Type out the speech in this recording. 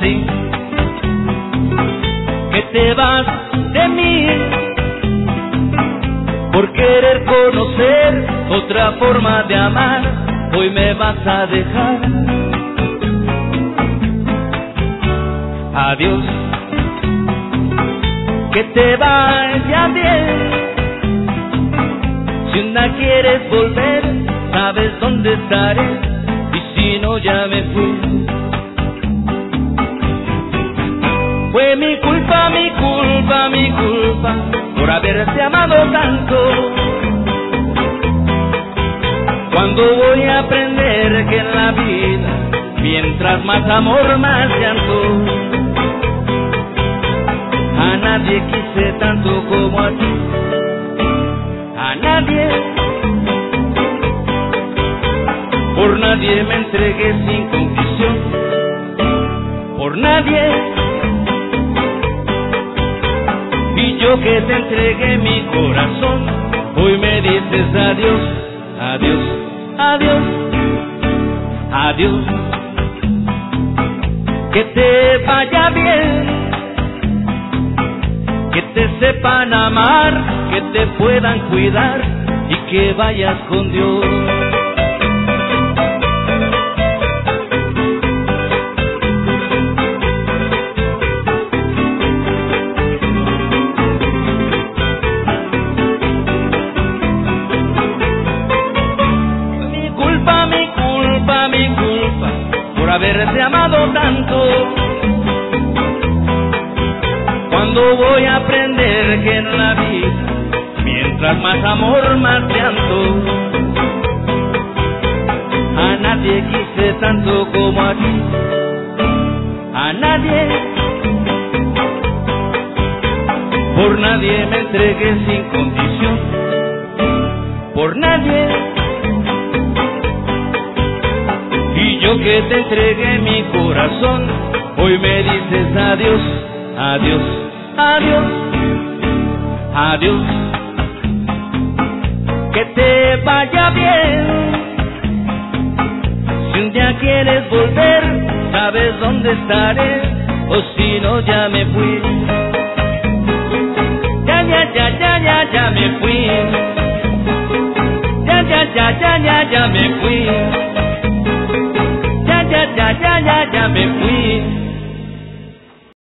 que te vas de mí por querer conocer otra forma de amar. Hoy me vas a dejar. Adiós, que te vaya bien. Si una quieres volver, sabes dónde estaré. Y si no, ya me fui. Mi culpa, mi culpa, mi culpa, por haberte amado tanto. Cuando voy a aprender que en la vida, mientras más amor, más llanto. A nadie quise tanto como a ti, a nadie. Por nadie me entregué sin condición, por nadie. Yo que te entregué mi corazón, hoy me dices adiós, adiós, adiós, adiós. Que te vaya bien, que te sepan amar, que te puedan cuidar y que vayas con Dios. Haberte amado tanto. Cuando voy a aprender que en la vida, mientras más amor, más llanto. A nadie quise tanto como a ti, a nadie. Por nadie me entregué sin condición, yo que te entregué mi corazón, hoy me dices adiós, adiós, adiós, adiós. Que te vaya bien. Si un día quieres volver, sabes dónde estaré, o si no ya me fui. Ya, ya, ya, ya, ya, ya me fui. Ya, ya, ya, ya, ya, ya me fui. Ya, ya, ya, me fui.